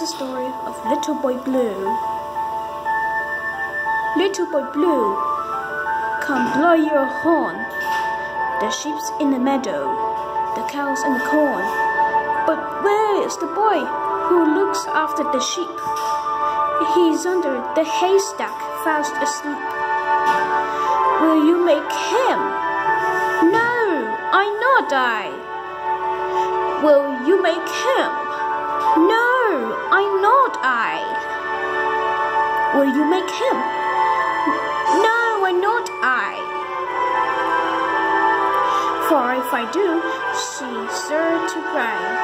the story of Little Boy Blue. Little Boy Blue, come blow your horn. The sheep's in the meadow, the cows in the corn. But where is the boy who looks after the sheep? He's under the haystack, fast asleep. Will you make him? No, I not I. Will you make him? Will you make him? No, I not I. For if I do, she's sure to cry.